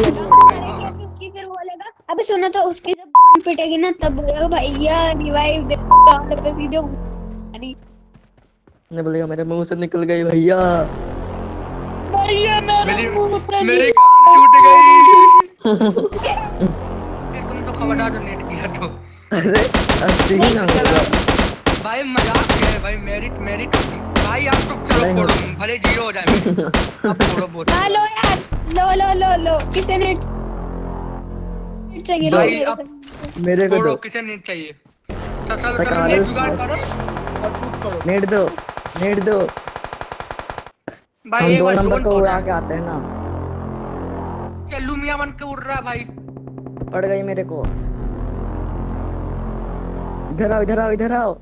उसकी फिर बोलेगा अबे सुनो तो उसकी जब बॉन्ड पिटेगी ना तब बोलेगा भैया रिवाइव दे तो सीधे अरे ने बोलेगा मेरे मुँह से निकल गई भैया। भैया मेरे मुँह पे मेरी कान टूट गई। तुम तो खबरदार जो नेट किया तो। अरे अस्सी ना भाई मज़ाक भाई मेरिट मेरिट भाई आप तो चलो फोड़ो भले ज़ीरो हो जाए अब फोड़ो बोल हाँ लो यार लो लो लो लो किसे नेट चाहिए भाई, मेरे अब- मेरे को दो। किसे नेट चाहिए? चल चलो चलो सकाल। नेट जुगाड़ करो। और करो। नेट दो नेट दो। भाई एक बार जोन को उड़ा के आते हैं ना। चल लुमिया बन के उड़ रहा है भाई? पड़ गई मेरे को। इधर आओ इधर आओ इधर आओ।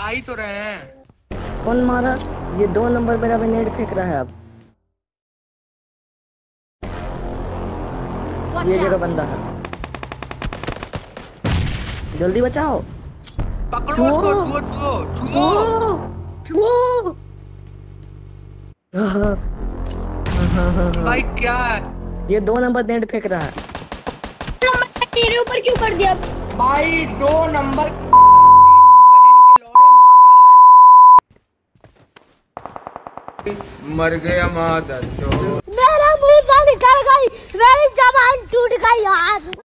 आ ही तो रहे हैं। कौन मारा? ये दो नंबर मेरा भी नेट फेंक रहा है अब। ये जगह बंदा है। जल्दी बचाओ। पकड़ो छुओ। उसको छुओ। भाई क्या है? ये दो नंबर नेट फेंक रहा है। तेरे ऊपर क्यों कर दिया? भाई दो नंबर बहन के लोड़े माँ का मर गया माँ मेरा मुँह निकल गई मेरी जबान टूट गई यार